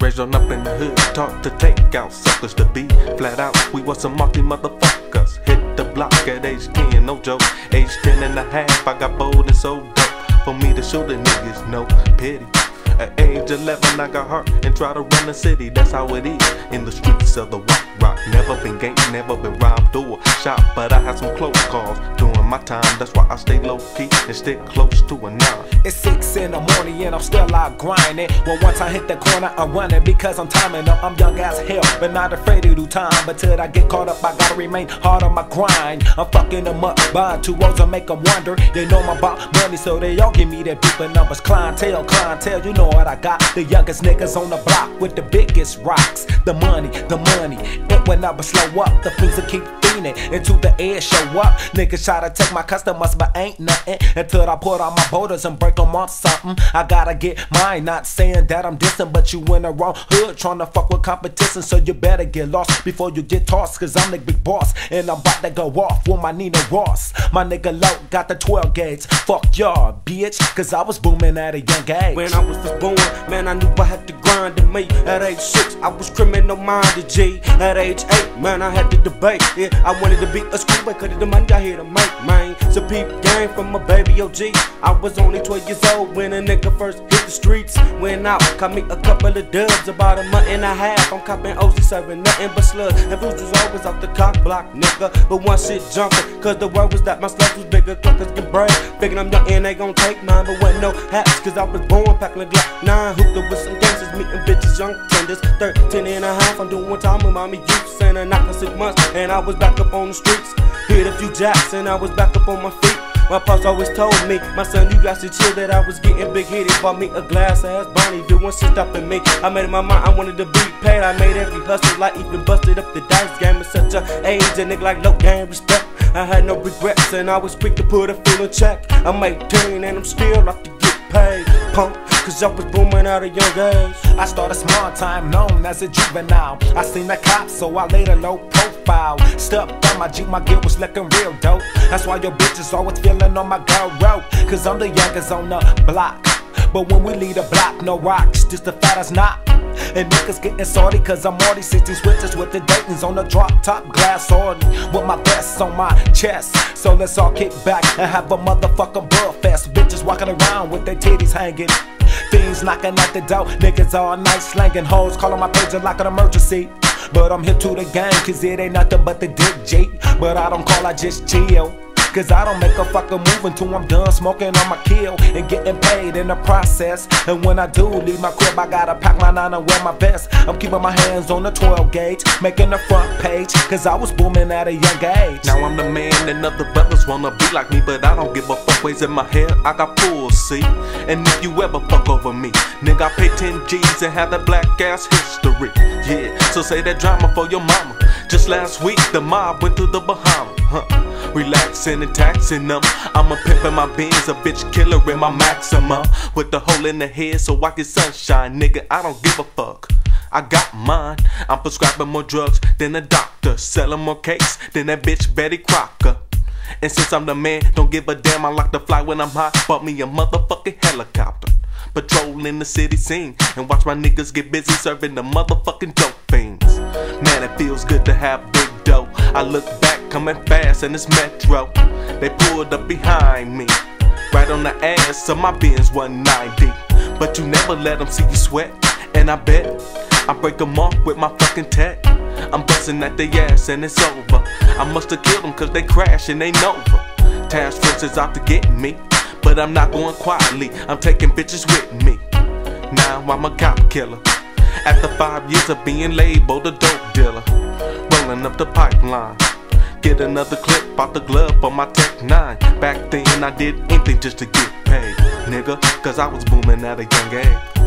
Raised on up in the hood, taught to take out suckers to be flat out. We was some marky motherfuckers. Hit the block at age 10, no joke. Age 10 and a half, I got bold and so dope. For me to show the niggas no pity. At age 11, I got hurt and try to run the city. That's how it is in the streets of the rock rock. Never been gang, never been robbed or shot, but I had some close calls during my time. That's why I stay low key and stick close to a nine. It's six in the morning and I'm still out grinding. Well, once I hit the corner, I'm running because I'm timing up. I'm young as hell, but not afraid to do time. But till I get caught up, I gotta remain hard on my grind. I'm fucking them up, buying two rolls and make them wonder. They know my about money, so they all give me their people numbers. Clientele, clientele, you know what I got. The youngest niggas on the block with the biggest rocks. The money, the money. And when I slow up, the fleas will keep fiending into the air show up. Niggas try to take my customers, but ain't nothing until I put on my boulders and break them off something. I gotta get mine, not saying that I'm distant, but you in the wrong hood trying to fuck with competition, so you better get lost before you get tossed. Cause I'm the big boss, and I'm about to go off with my Nina Ross. My nigga Low got the 12 gauge. Fuck y'all, bitch, cause I was booming at a young age. When I was first born, man, I knew I had to grind to me. At age six, I was criminal minded, G. At age eight, man, I had to debate. Yeah, I wanted to be a schoolboy, cause the money I here to make, man. So peep game from a baby OG. I was only 12 years old when a nigga first hit the streets. Went out, caught me a couple of dubs, about a month and a half. I'm copping OC serving nothing but slugs. And fools was always off the cock block, nigga. But one shit jumping, cause the word was that my slugs was bigger, cluckers get brave. Thinking I'm young and they gon' take mine, but wasn't no hats, cause I was born packing a Glock 9. Hooked up with some gangsters, meeting bitches, young tenders. 13 and a half, I'm doing one time with mommy youth, and a six months, and I was back up on the streets. Hit a few jacks, and I was back up on my feet. My pops always told me, my son, you got to chill that I was getting big headed. Bought me a glass ass Bonnie, doing shit stopping me. I made in my mind, I wanted to be paid. I made every hustle, like even busted up the dice game at such a age. A nigga like no game respect. I had no regrets, and I was quick to put a in check. I'm 18, and I'm still off to get paid. Punk, cause I was booming out of young age. I started small time, known as a juvenile. I seen the cops, so I laid a low profile. Stepped my Jeep, my gear was looking real dope. That's why your bitches always feeling on my girl road. Cause I'm the youngest on the block. But when we leave the block, no rocks, just the fattest knot. And niggas getting salty cause I'm already 16 switches with the Dayton's on the drop top glass ordy with my vest on my chest. So let's all kick back and have a motherfucking blood fest. Bitches walking around with their titties hanging. Fiends knocking at the door, niggas all night slanging hoes, calling my pager like an emergency. But I'm hip to the game, cause it ain't nothing but the dick Jake. But I don't call, I just chill. Cause I don't make a fucking move until I'm done smoking on my kill and getting paid in the process. And when I do leave my crib, I gotta pack my nine and wear my vest. I'm keeping my hands on the 12 gauge, making the front page. Cause I was booming at a young age. Now I'm the man and other brothers wanna be like me, but I don't give a fuck. Ways in my hair, I got full, see? And if you ever fuck over me, nigga, I pay 10 G's and have that black ass history. Yeah, so say that drama for your mama. Just last week, the mob went through the Bahamas, huh? Relaxing and taxing them. I'm a pimp in my beans, a bitch killer in my maxima. With the hole in the head so I get sunshine, nigga. I don't give a fuck. I got mine. I'm prescribing more drugs than a doctor, selling more cakes than that bitch Betty Crocker. And since I'm the man, don't give a damn. I like to fly when I'm high. Bought me a motherfucking helicopter. Patrolling the city scene and watch my niggas get busy serving the motherfucking dope fiends. Feels good to have big dough. I look back, coming fast in this metro. They pulled up behind me, right on the ass of my Benz 190. But you never let them see you sweat, and I bet I break them off with my fucking tech. I'm busting at their ass and it's over. I must have killed them cause they crash and they Nova. Task force is out to get me, but I'm not going quietly. I'm taking bitches with me. Now I'm a cop killer. After five years of being labeled a dope dealer, rolling up the pipeline. Get another clip out the glove for my Tech 9. Back then I did anything just to get paid, nigga, cause I was booming at a young age.